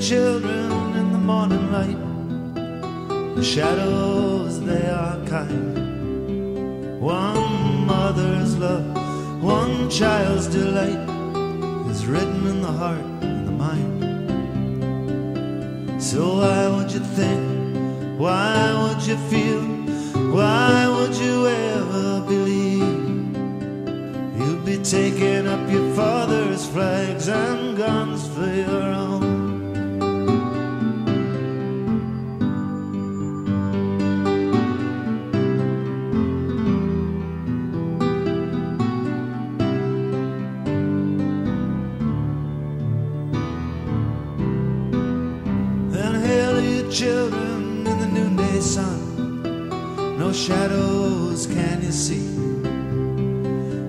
children in the morning light. The shadows, they are kind. One mother's love, one child's delight is written in the heart and the mind. So why would you think? Why would you feel? Why would you ever believe? You'd be taking up your father's flags children in the noonday sun. No shadows can you see.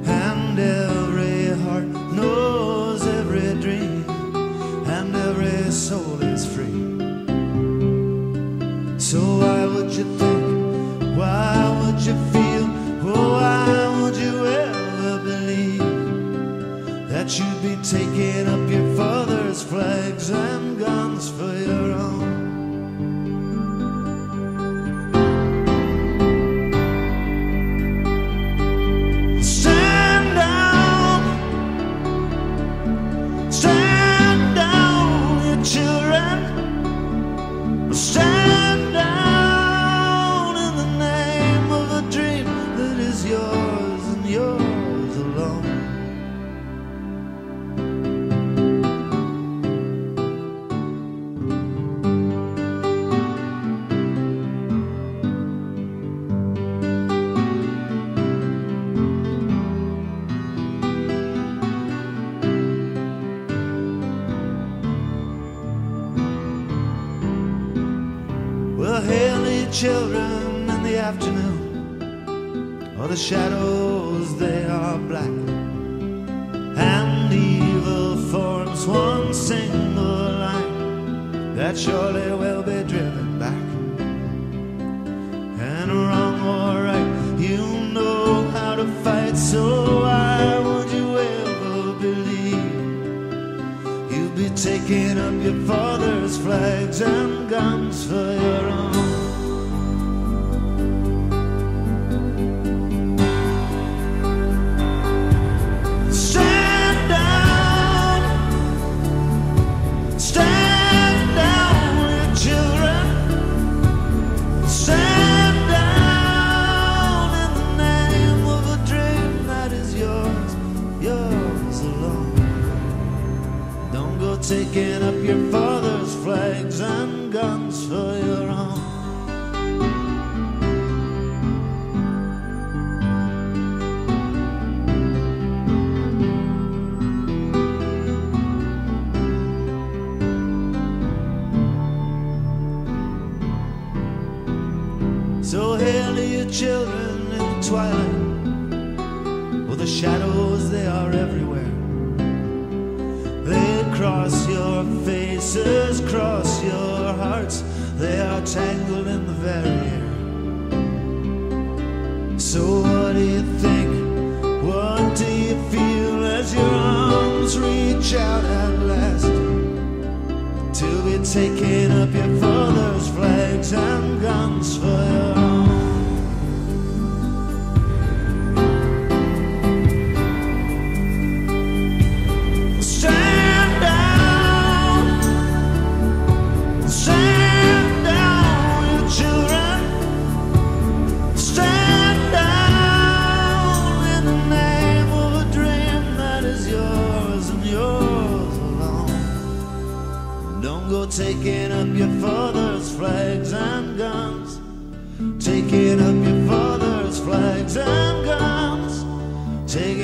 And every heart knows every dream. And every soul is free. So why would you think? Yours alone. Well, children in the afternoon, or the shadows they are black, and evil forms one single line that surely will be driven back. And wrong or right, you know how to fight, so why would you ever believe? You'll be taking up your father's flags and guns for your own. Taking up your father's flags and guns for your own. So hail to you children in the twilight. Well, the shadows, they are everywhere. They cross your faces, cross your hearts. They are tangled in the very air. So what do you think? What do you feel as your arms reach out at last? To be taking up your father's flags and guns for your Go taking up your father's flags and guns. Taking up your father's flags and guns. Taking